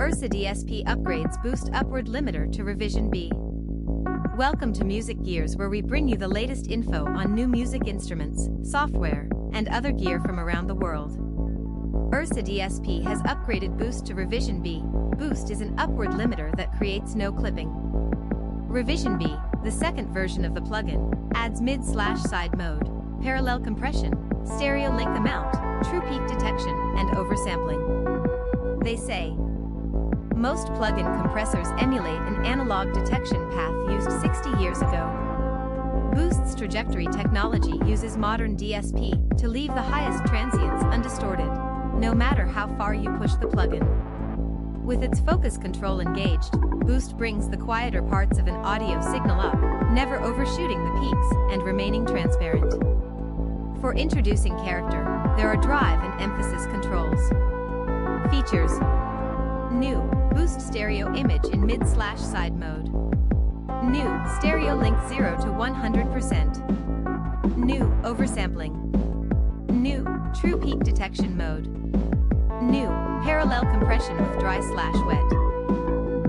Ursa DSP upgrades boost upward limiter to revision B. Welcome to MusicGearz where we bring you the latest info on new music instruments, software, and other gear from around the world. Ursa DSP has upgraded Boost to Revision B. Boost is an upward limiter that creates no clipping. Revision B, the second version of the plugin, adds mid-slash-side mode, parallel compression, stereo link amount, true peak detection, and oversampling. They say, most plug-in compressors emulate an analog detection path used 60 years ago. Boost's trajectory technology uses modern DSP to leave the highest transients undistorted, no matter how far you push the plugin. With its focus control engaged, Boost brings the quieter parts of an audio signal up, never overshooting the peaks and remaining transparent. For introducing character, there are drive and emphasis controls. Features New stereo image in mid slash side mode. New stereo link 0 to 100%. New oversampling. New true peak detection mode. New parallel compression with dry slash wet.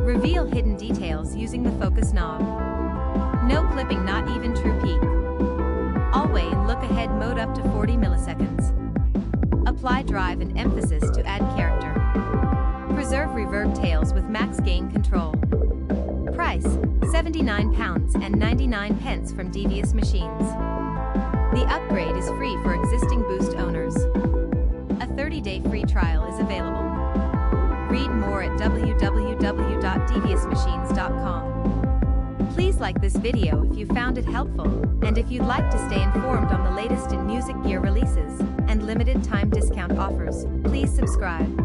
Reveal hidden details using the focus knob. No clipping, not even true peak. All-way look-ahead mode up to 40 milliseconds. Apply drive and emphasis to add character. Reverb tails with max gain control. Price, £79 and 99 pence from Devious Machines. The upgrade is free for existing Boost owners. A 30-day free trial is available. Read more at www.deviousmachines.com. Please like this video if you found it helpful, and if you'd like to stay informed on the latest in music gear releases and limited time discount offers, please subscribe.